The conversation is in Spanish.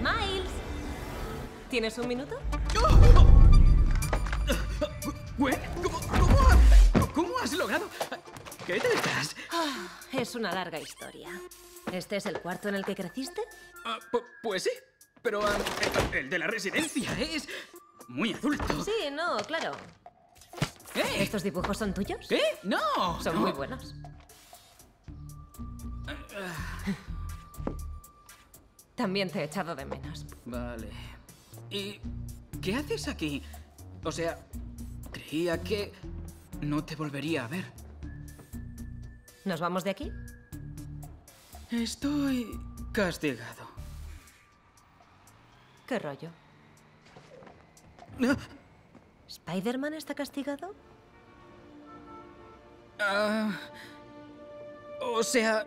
Miles. ¿Tienes un minuto? ¿cómo, cómo, cómo has logrado? ¿Qué te das? Ah, es una larga historia. ¿Este es el cuarto en el que creciste? Ah, pu- pues sí, pero ah, el, el de la residencia es muy adulto. Sí, no, claro. ¿Eh? ¿Estos dibujos son tuyos? ¿Qué? No. Son no. muy buenos. También te he echado de menos. Vale. ¿Y qué haces aquí? O sea, creía que no te volvería a ver. ¿Nos vamos de aquí? Estoy castigado. ¿Qué rollo? ¿Spider-Man está castigado? ah, o sea,